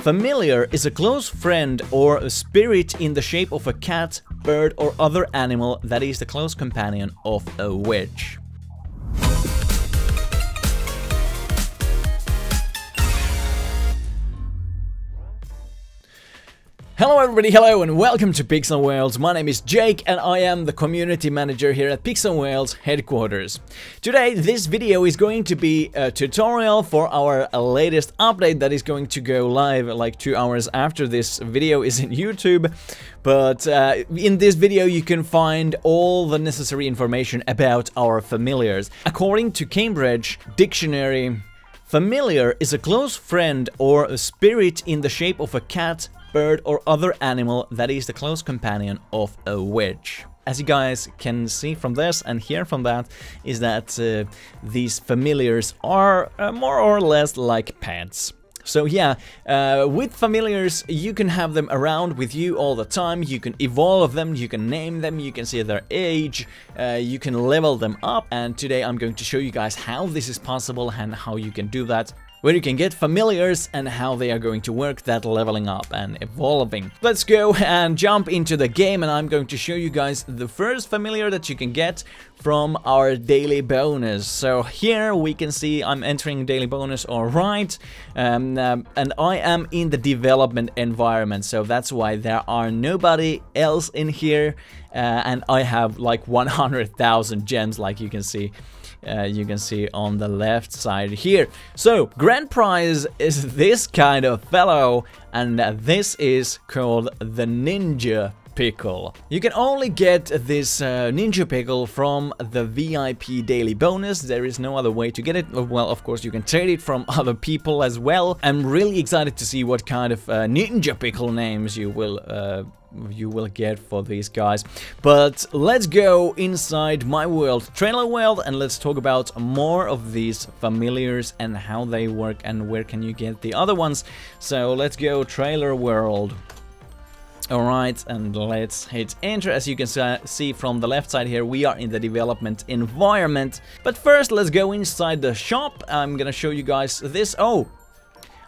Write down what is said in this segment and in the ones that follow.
Familiar is a close friend or a spirit in the shape of a cat, bird or other animal that is the close companion of a witch. Hello everybody, hello and welcome to Pixel Worlds. My name is Jake and I am the community manager here at Pixel Worlds headquarters. Today this video is going to be a tutorial for our latest update that is going to go live like two hours after this video is in YouTube. But uh, in this video you can find all the necessary information about our familiars. According to Cambridge Dictionary, Familiar is a close friend or a spirit in the shape of a cat, bird or other animal that is the close companion of a witch. As you guys can see from this and hear from that, is that uh, these familiars are uh, more or less like pets. So yeah, uh, with familiars, you can have them around with you all the time, you can evolve them, you can name them, you can see their age, uh, you can level them up, and today I'm going to show you guys how this is possible and how you can do that where you can get familiars and how they are going to work that leveling up and evolving. Let's go and jump into the game and I'm going to show you guys the first familiar that you can get from our daily bonus. So here we can see I'm entering daily bonus alright um, um, and I am in the development environment so that's why there are nobody else in here uh, and I have like 100,000 gems like you can see uh, you can see on the left side here. So, grand prize is this kind of fellow, and this is called the Ninja Pickle. You can only get this uh, Ninja Pickle from the VIP daily bonus. There is no other way to get it. Well, of course, you can trade it from other people as well. I'm really excited to see what kind of uh, Ninja Pickle names you will uh, you will get for these guys. But let's go inside my world, trailer world, and let's talk about more of these familiars and how they work and where can you get the other ones. So let's go trailer world. Alright, and let's hit enter. As you can see from the left side here, we are in the development environment. But first, let's go inside the shop. I'm gonna show you guys this. Oh,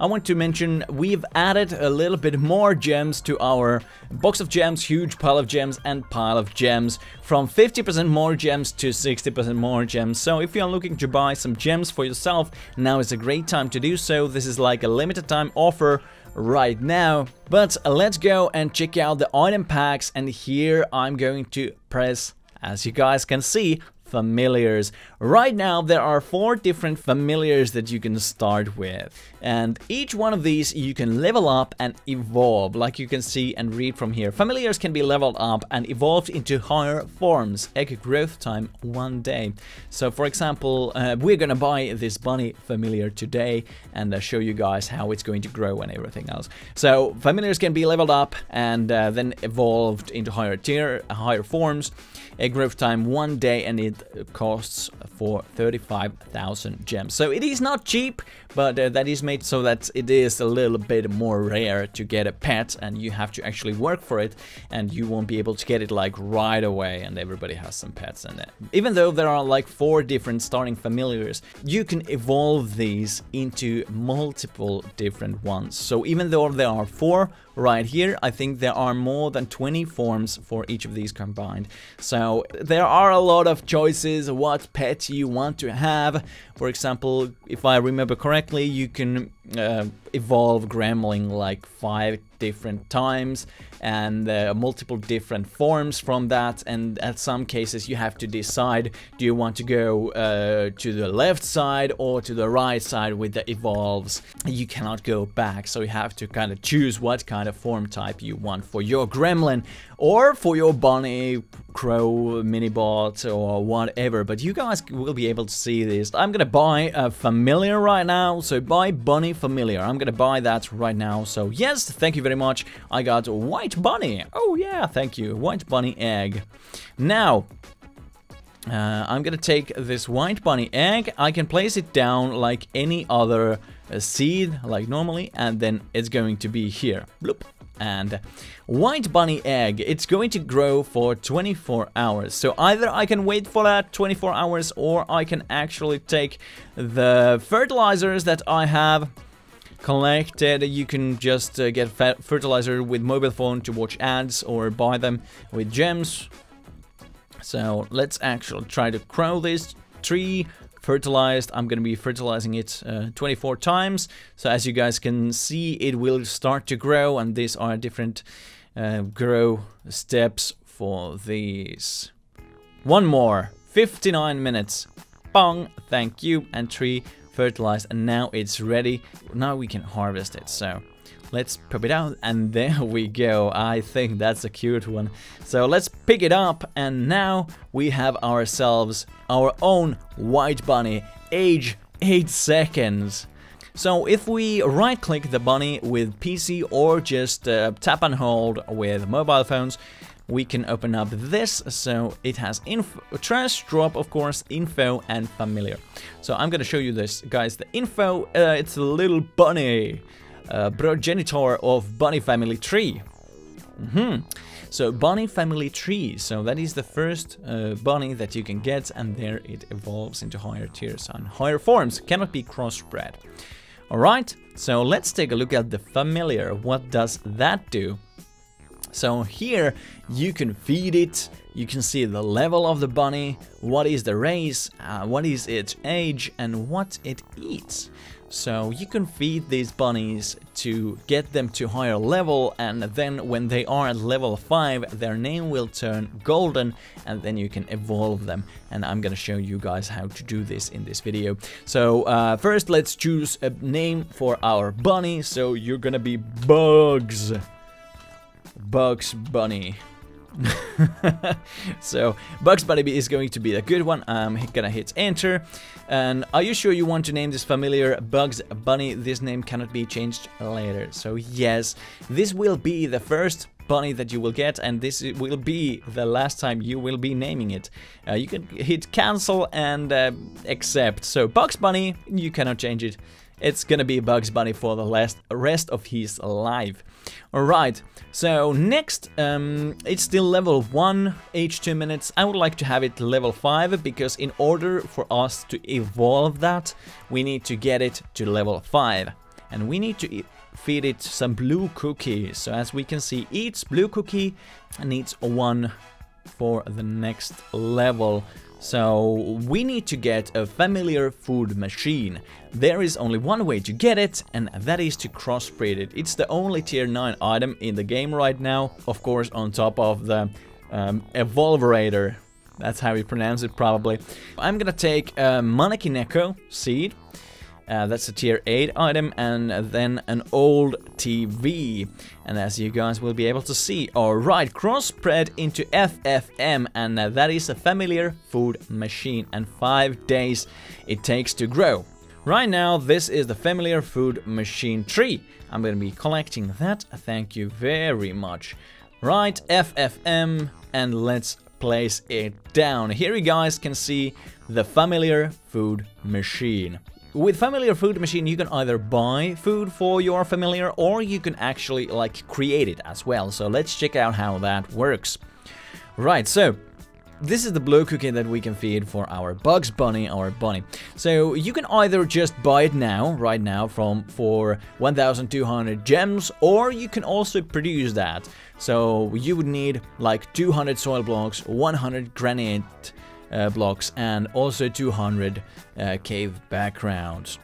I want to mention we've added a little bit more gems to our box of gems, huge pile of gems and pile of gems from 50% more gems to 60% more gems. So if you're looking to buy some gems for yourself, now is a great time to do so. This is like a limited time offer right now. But let's go and check out the item packs and here I'm going to press as you guys can see, familiars. Right now there are four different familiars that you can start with and each one of these you can level up and evolve like you can see and read from here. Familiars can be leveled up and evolved into higher forms, egg growth time one day. So for example uh, we're gonna buy this bunny familiar today and uh, show you guys how it's going to grow and everything else. So familiars can be leveled up and uh, then evolved into higher tier, higher forms. Egg growth time one day and it costs for 35,000 gems. So it is not cheap, but uh, that is made so that it is a little bit more rare to get a pet and you have to actually work for it and you won't be able to get it like right away and everybody has some pets in it. Even though there are like four different starting familiars, you can evolve these into multiple different ones. So even though there are four right here, I think there are more than 20 forms for each of these combined. So there are a lot of choices what pet you want to have. For example, if I remember correctly, you can uh, evolve Gremlin like five different times and uh, multiple different forms from that and at some cases you have to decide do you want to go uh, to the left side or to the right side with the evolves? You cannot go back so you have to kind of choose what kind of form type you want for your gremlin or for your bunny crow minibot or whatever but you guys will be able to see this. I'm gonna buy a familiar right now so buy bunny familiar i'm gonna buy that right now. So yes thank you very much. I got white bunny. Oh yeah thank you. White bunny egg. Now uh, I'm gonna take this white bunny egg, I can place it down like any other uh, seed, like normally, and then it's going to be here. Bloop. And white bunny egg it's going to grow for 24 hours. So either I can wait for that 24 hours or I can actually take the fertilizers that I have collected. You can just uh, get fertilizer with mobile phone to watch ads or buy them with gems. So let's actually try to grow this tree fertilized. I'm going to be fertilizing it uh, 24 times. So as you guys can see, it will start to grow and these are different uh, grow steps for these. One more, 59 minutes. Bong, thank you, and tree fertilized, and now it's ready. Now we can harvest it, so let's pop it out, and there we go. I think that's a cute one. So let's pick it up, and now we have ourselves our own white bunny, age 8 seconds. So if we right click the bunny with PC or just uh, tap and hold with mobile phones, we can open up this so it has info trash drop of course info and familiar so i'm gonna show you this guys the info uh, it's a little bunny uh, progenitor of bunny family tree mm -hmm. so bunny family tree so that is the first uh, bunny that you can get and there it evolves into higher tiers and higher forms cannot be crossbred Alright, so let's take a look at the familiar. What does that do? So here you can feed it, you can see the level of the bunny, what is the race, uh, what is its age and what it eats. So you can feed these bunnies to get them to higher level and then when they are at level 5 their name will turn golden and then you can evolve them and I'm gonna show you guys how to do this in this video. So uh, first let's choose a name for our bunny so you're gonna be Bugs. Bugs Bunny. so Bugs Bunny is going to be a good one. I'm gonna hit enter. And are you sure you want to name this familiar Bugs Bunny? This name cannot be changed later. So yes, this will be the first bunny that you will get and this will be the last time you will be naming it. Uh, you can hit cancel and uh, accept. So Bugs Bunny, you cannot change it. It's gonna be Bugs Bunny for the last rest of his life. Alright, so next, um, it's still level 1, H2 minutes. I would like to have it level 5 because in order for us to evolve that, we need to get it to level 5. And we need to feed it some blue cookies. So as we can see, each blue cookie needs one for the next level. So we need to get a familiar food machine. There is only one way to get it, and that is to crossbreed it. It's the only tier 9 item in the game right now, of course on top of the um, Evolverator. That's how you pronounce it probably. I'm gonna take a Maneki seed, uh, that's a tier 8 item and then an old TV. And as you guys will be able to see, alright, crossbred into FFM and uh, that is a familiar food machine and 5 days it takes to grow. Right now, this is the familiar food machine tree. I'm gonna be collecting that, thank you very much. Right, FFM, and let's place it down. Here you guys can see the familiar food machine. With Familiar Food Machine, you can either buy food for your familiar or you can actually like create it as well. So let's check out how that works. Right, so this is the blue cookie that we can feed for our Bugs Bunny, our bunny. So you can either just buy it now, right now, from for 1,200 gems, or you can also produce that. So you would need like 200 soil blocks, 100 granite, blocks and also 200 uh, cave backgrounds.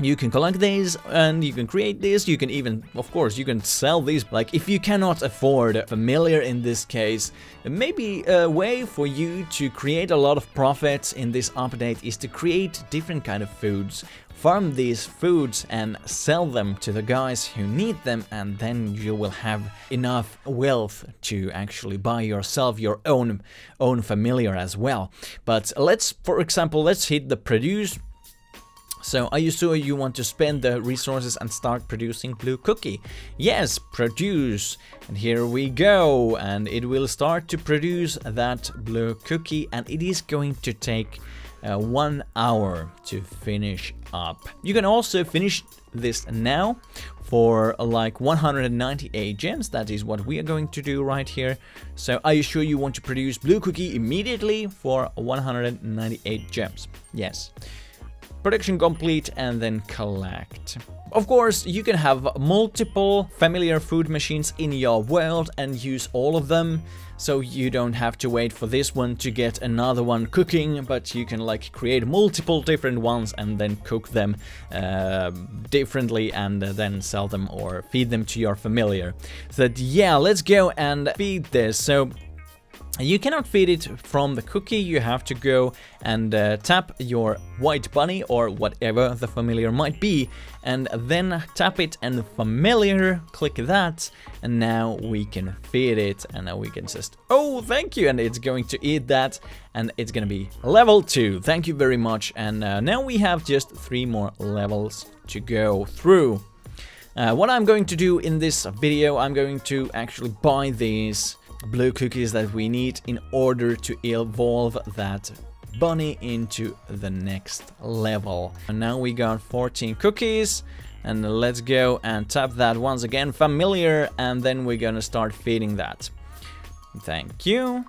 You can collect these and you can create this, you can even, of course, you can sell these. Like, if you cannot afford familiar in this case, maybe a way for you to create a lot of profits in this update is to create different kind of foods farm these foods and sell them to the guys who need them and then you will have enough wealth to actually buy yourself your own own familiar as well. But let's, for example, let's hit the produce so are you sure you want to spend the resources and start producing blue cookie? Yes, produce. And here we go. And it will start to produce that blue cookie and it is going to take uh, one hour to finish up. You can also finish this now for like 198 gems. That is what we are going to do right here. So are you sure you want to produce blue cookie immediately for 198 gems? Yes. Production complete and then collect. Of course, you can have multiple familiar food machines in your world and use all of them, so you don't have to wait for this one to get another one cooking, but you can like create multiple different ones and then cook them uh, differently and then sell them or feed them to your familiar. So that, yeah, let's go and feed this. So you cannot feed it from the cookie, you have to go and uh, tap your white bunny or whatever the familiar might be and then tap it and familiar, click that. And now we can feed it and now we can just, oh thank you. And it's going to eat that and it's gonna be level 2, thank you very much. And uh, now we have just 3 more levels to go through. Uh, what I'm going to do in this video, I'm going to actually buy these blue cookies that we need in order to evolve that bunny into the next level. And now we got 14 cookies and let's go and tap that once again familiar and then we're gonna start feeding that. Thank you.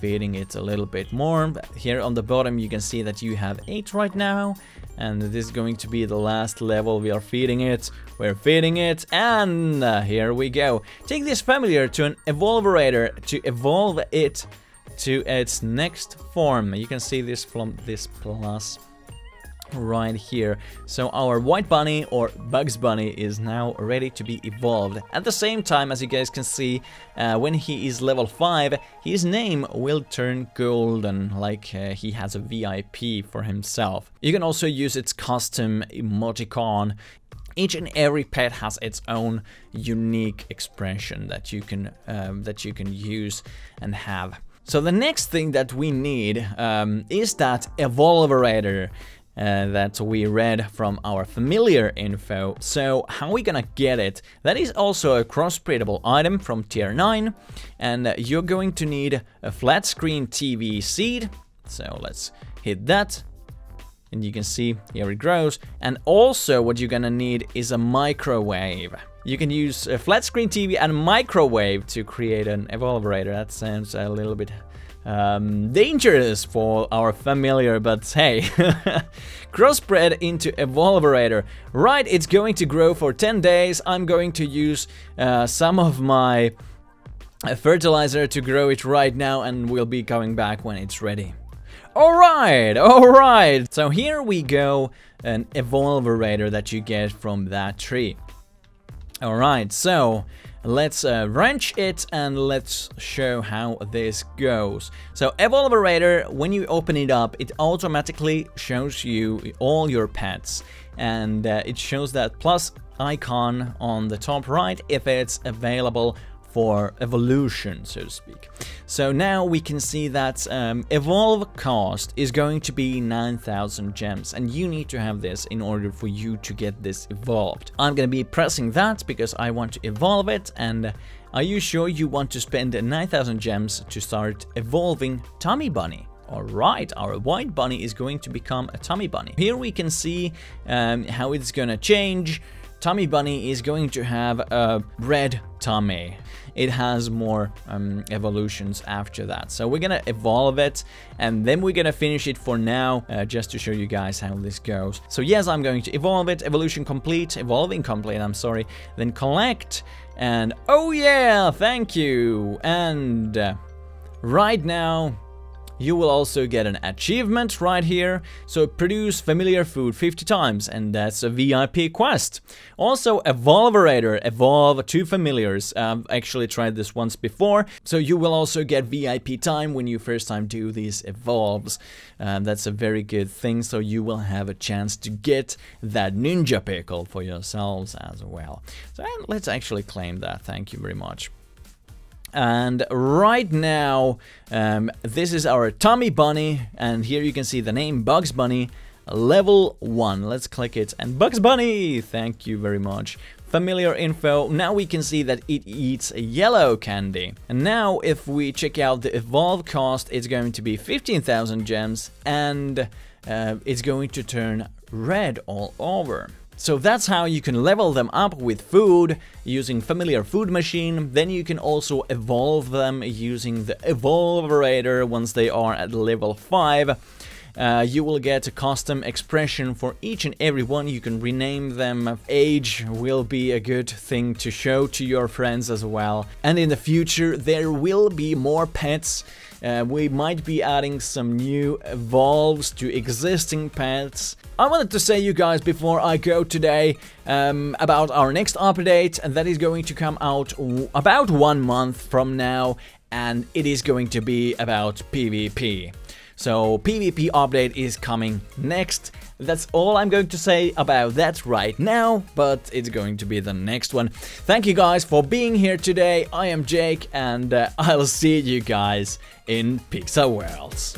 Feeding it a little bit more. Here on the bottom you can see that you have 8 right now and this is going to be the last level we are feeding it. We're feeding it and uh, here we go. Take this familiar to an evolverator to evolve it to its next form. You can see this from this plus right here. So our White Bunny or Bugs Bunny is now ready to be evolved. At the same time, as you guys can see, uh, when he is level 5, his name will turn golden, like uh, he has a VIP for himself. You can also use its custom emoticon each and every pet has its own unique expression that you can um, that you can use and have. So the next thing that we need um, is that evolverator uh, that we read from our familiar info. So how are we gonna get it? That is also a crossbreedable item from tier 9 and you're going to need a flat screen TV seed. So let's hit that and you can see here it grows and also what you're gonna need is a microwave you can use a flat screen TV and microwave to create an evolverator that sounds a little bit um, dangerous for our familiar, but hey, crossbred into Evolverator. Right, it's going to grow for 10 days. I'm going to use uh, some of my uh, fertilizer to grow it right now and we'll be coming back when it's ready. Alright, alright, so here we go, an Evolverator that you get from that tree. Alright, so let's uh, wrench it and let's show how this goes. So Evolverator, when you open it up, it automatically shows you all your pets and uh, it shows that plus icon on the top right if it's available for evolution, so to speak. So now we can see that um, evolve cost is going to be 9000 gems and you need to have this in order for you to get this evolved. I'm gonna be pressing that because I want to evolve it and are you sure you want to spend 9000 gems to start evolving Tummy Bunny? Alright, our white bunny is going to become a tummy bunny. Here we can see um, how it's gonna change. Tummy bunny is going to have a red tummy it has more um, evolutions after that. So we're gonna evolve it and then we're gonna finish it for now uh, just to show you guys how this goes. So yes, I'm going to evolve it, evolution complete, evolving complete, I'm sorry, then collect and oh yeah, thank you. And uh, right now you will also get an achievement right here, so produce familiar food 50 times, and that's a VIP quest. Also, Evolverator, evolve two familiars. I've actually tried this once before, so you will also get VIP time when you first time do these evolves. Um, that's a very good thing, so you will have a chance to get that ninja pickle for yourselves as well. So let's actually claim that, thank you very much. And right now, um, this is our Tummy Bunny, and here you can see the name Bugs Bunny, level 1. Let's click it, and Bugs Bunny! Thank you very much. Familiar info, now we can see that it eats yellow candy. And now if we check out the evolve cost, it's going to be 15,000 gems, and uh, it's going to turn red all over. So that's how you can level them up with food using familiar food machine. Then you can also evolve them using the evolverator once they are at level 5. Uh, you will get a custom expression for each and every one. You can rename them. Age will be a good thing to show to your friends as well. And in the future, there will be more pets. Uh, we might be adding some new evolves to existing pets. I wanted to say you guys before I go today um, about our next update and that is going to come out about one month from now and it is going to be about PvP. So PvP update is coming next. That's all I'm going to say about that right now, but it's going to be the next one. Thank you guys for being here today. I am Jake and uh, I'll see you guys in Pixel Worlds.